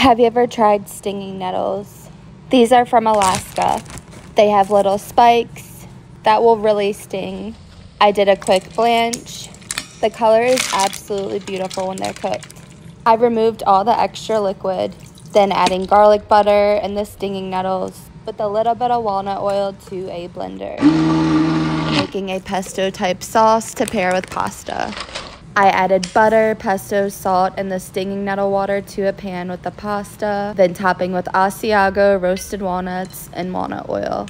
Have you ever tried stinging nettles? These are from Alaska. They have little spikes that will really sting. I did a quick blanch. The color is absolutely beautiful when they're cooked. I removed all the extra liquid, then adding garlic butter and the stinging nettles with a little bit of walnut oil to a blender. Making a pesto type sauce to pair with pasta. I added butter, pesto, salt, and the stinging nettle water to a pan with the pasta, then topping with Asiago roasted walnuts and walnut oil.